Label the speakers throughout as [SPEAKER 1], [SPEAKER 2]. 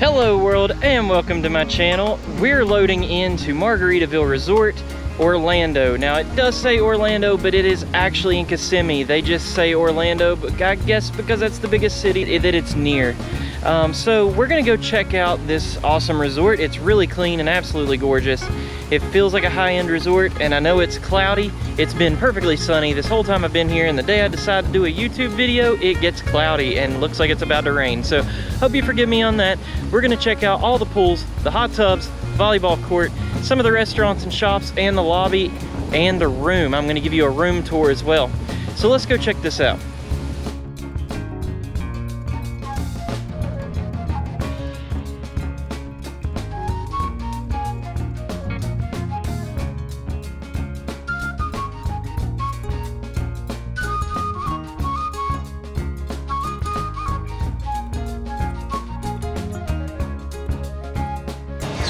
[SPEAKER 1] Hello world and welcome to my channel. We're loading into Margaritaville Resort, Orlando. Now it does say Orlando, but it is actually in Kissimmee. They just say Orlando, but I guess because that's the biggest city that it's near. Um, so we're gonna go check out this awesome resort. It's really clean and absolutely gorgeous. It feels like a high-end resort and I know it's cloudy. It's been perfectly sunny this whole time I've been here and the day I decide to do a YouTube video, it gets cloudy and looks like it's about to rain. So hope you forgive me on that. We're gonna check out all the pools, the hot tubs, volleyball court, some of the restaurants and shops and the lobby and the room. I'm gonna give you a room tour as well. So let's go check this out.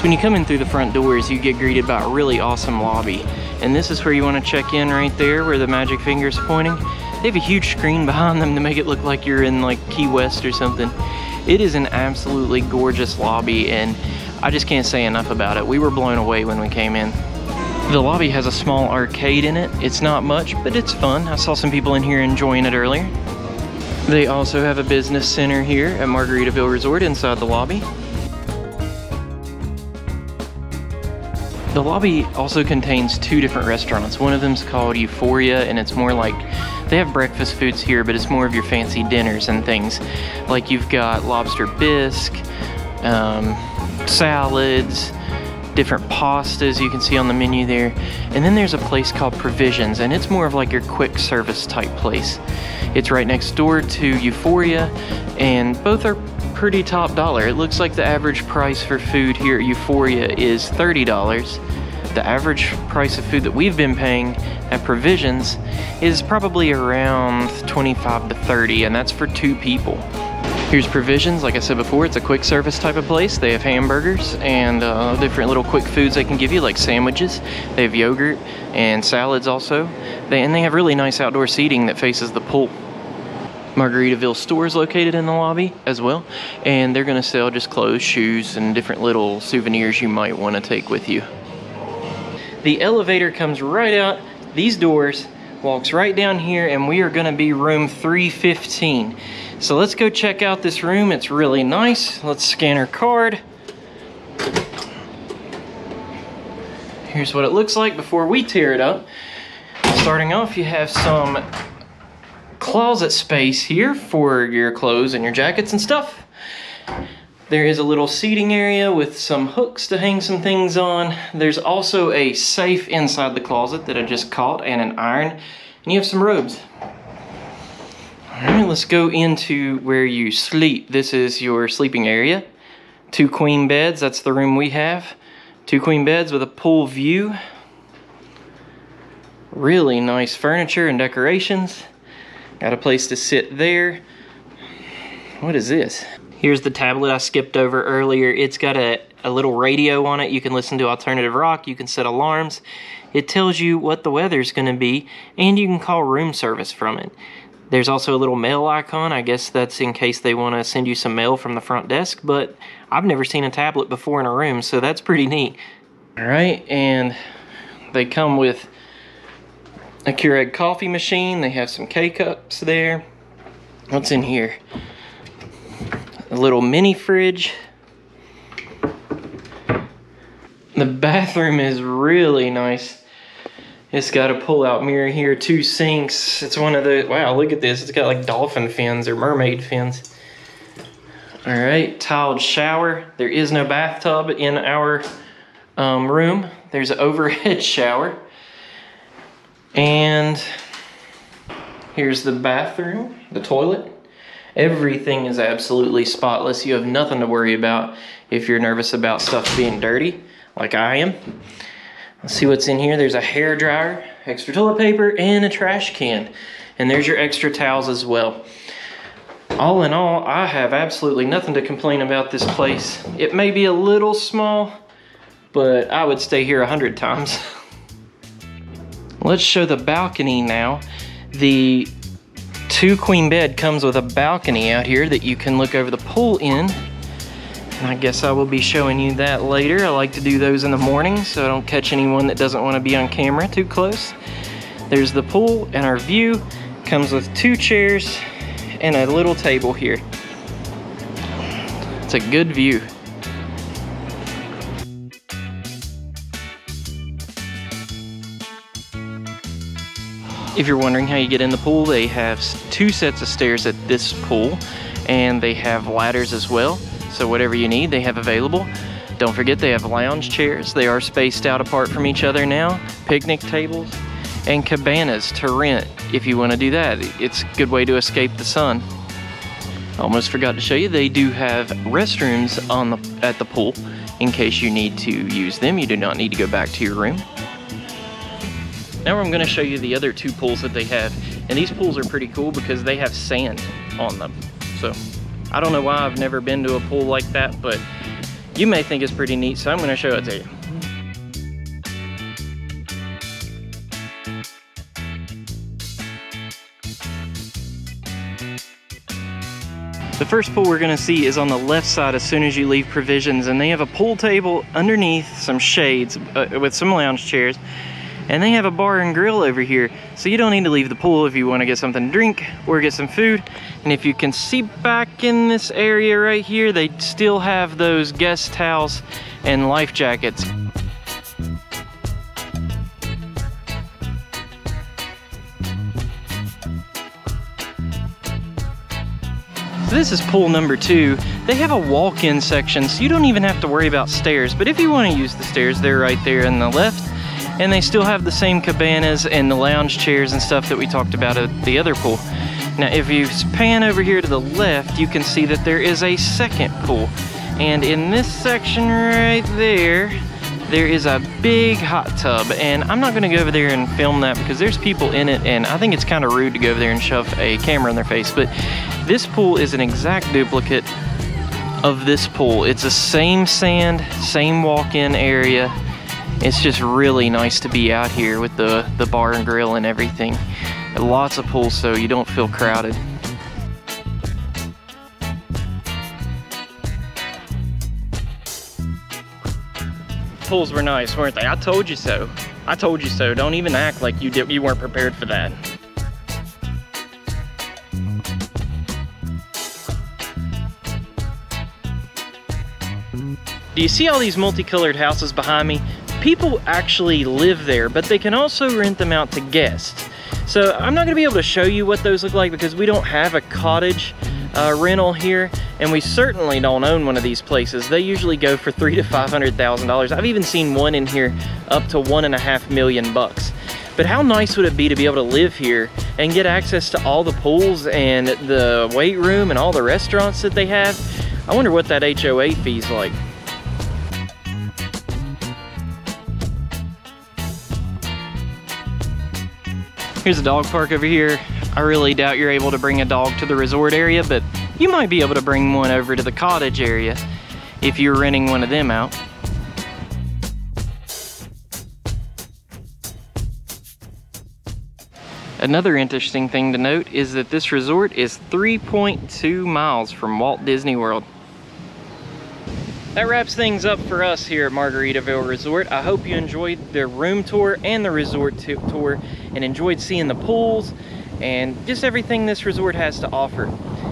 [SPEAKER 1] So when you come in through the front doors, you get greeted by a really awesome lobby. And this is where you want to check in right there where the magic finger's pointing. They have a huge screen behind them to make it look like you're in like Key West or something. It is an absolutely gorgeous lobby and I just can't say enough about it. We were blown away when we came in. The lobby has a small arcade in it. It's not much, but it's fun. I saw some people in here enjoying it earlier. They also have a business center here at Margaritaville Resort inside the lobby. The lobby also contains two different restaurants. One of them is called Euphoria, and it's more like they have breakfast foods here, but it's more of your fancy dinners and things. Like you've got lobster bisque, um, salads, different pastas you can see on the menu there. And then there's a place called Provisions, and it's more of like your quick service type place. It's right next door to Euphoria, and both are pretty top dollar. It looks like the average price for food here at Euphoria is $30. The average price of food that we've been paying at Provisions is probably around 25 to 30, and that's for two people. Here's Provisions, like I said before, it's a quick service type of place. They have hamburgers and uh, different little quick foods they can give you, like sandwiches. They have yogurt and salads also. They, and they have really nice outdoor seating that faces the pool. Margaritaville store is located in the lobby as well, and they're gonna sell just clothes, shoes, and different little souvenirs you might wanna take with you. The elevator comes right out these doors, walks right down here, and we are gonna be room 315. So let's go check out this room. It's really nice. Let's scan our card. Here's what it looks like before we tear it up. Starting off, you have some closet space here for your clothes and your jackets and stuff. There is a little seating area with some hooks to hang some things on. There's also a safe inside the closet that I just caught and an iron. And you have some robes. All right, let's go into where you sleep. This is your sleeping area. Two queen beds, that's the room we have. Two queen beds with a pool view. Really nice furniture and decorations. Got a place to sit there. What is this? Here's the tablet I skipped over earlier. It's got a, a little radio on it. You can listen to alternative rock. You can set alarms. It tells you what the weather's going to be, and you can call room service from it. There's also a little mail icon. I guess that's in case they want to send you some mail from the front desk, but I've never seen a tablet before in a room, so that's pretty neat. All right, and they come with a Keurig coffee machine. They have some K-Cups there. What's in here? A little mini fridge. The bathroom is really nice. It's got a pull-out mirror here, two sinks. It's one of the, wow, look at this. It's got like dolphin fins or mermaid fins. All right, tiled shower. There is no bathtub in our um, room. There's an overhead shower. And here's the bathroom, the toilet. Everything is absolutely spotless. You have nothing to worry about if you're nervous about stuff being dirty, like I am. Let's see what's in here. There's a hair dryer, extra toilet paper, and a trash can. And there's your extra towels as well. All in all, I have absolutely nothing to complain about this place. It may be a little small, but I would stay here a hundred times. Let's show the balcony now. The two queen bed comes with a balcony out here that you can look over the pool in. And I guess I will be showing you that later. I like to do those in the morning so I don't catch anyone that doesn't want to be on camera too close. There's the pool and our view comes with two chairs and a little table here. It's a good view. If you're wondering how you get in the pool, they have two sets of stairs at this pool and they have ladders as well. So whatever you need, they have available. Don't forget they have lounge chairs. They are spaced out apart from each other now. Picnic tables and cabanas to rent if you want to do that. It's a good way to escape the sun. Almost forgot to show you, they do have restrooms on the, at the pool in case you need to use them. You do not need to go back to your room. Now I'm gonna show you the other two pools that they have. And these pools are pretty cool because they have sand on them. So I don't know why I've never been to a pool like that, but you may think it's pretty neat, so I'm gonna show it to you. The first pool we're gonna see is on the left side as soon as you leave Provisions, and they have a pool table underneath some shades uh, with some lounge chairs, and they have a bar and grill over here. So you don't need to leave the pool if you wanna get something to drink or get some food. And if you can see back in this area right here, they still have those guest towels and life jackets. So this is pool number two. They have a walk-in section, so you don't even have to worry about stairs. But if you want to use the stairs, they're right there on the left. And they still have the same cabanas and the lounge chairs and stuff that we talked about at the other pool. Now, if you pan over here to the left, you can see that there is a second pool. And in this section right there, there is a big hot tub and I'm not gonna go over there and film that because there's people in it and I think it's kind of rude to go over there and shove a camera in their face but this pool is an exact duplicate of this pool it's the same sand same walk-in area it's just really nice to be out here with the the bar and grill and everything lots of pools so you don't feel crowded pools were nice, weren't they? I told you so. I told you so. Don't even act like you did you weren't prepared for that. Do you see all these multicolored houses behind me? People actually live there, but they can also rent them out to guests. So I'm not gonna be able to show you what those look like because we don't have a cottage uh, rental here, and we certainly don't own one of these places. They usually go for three to five hundred thousand dollars. I've even seen one in here up to one and a half million bucks. But how nice would it be to be able to live here and get access to all the pools and the weight room and all the restaurants that they have? I wonder what that HOA fee's like. Here's a dog park over here. I really doubt you're able to bring a dog to the resort area, but you might be able to bring one over to the cottage area if you're renting one of them out. Another interesting thing to note is that this resort is 3.2 miles from Walt Disney World. That wraps things up for us here at Margaritaville Resort. I hope you enjoyed the room tour and the resort tour and enjoyed seeing the pools and just everything this resort has to offer.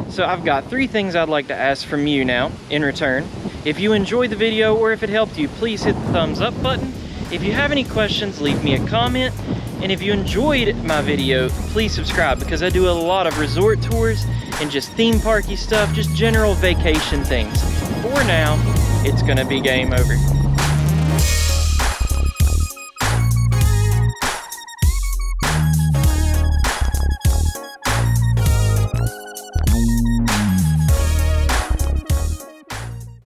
[SPEAKER 1] So I've got three things I'd like to ask from you now in return. If you enjoyed the video or if it helped you, please hit the thumbs up button. If you have any questions, leave me a comment. And if you enjoyed my video, please subscribe because I do a lot of resort tours and just theme parky stuff, just general vacation things. For now, it's gonna be game over.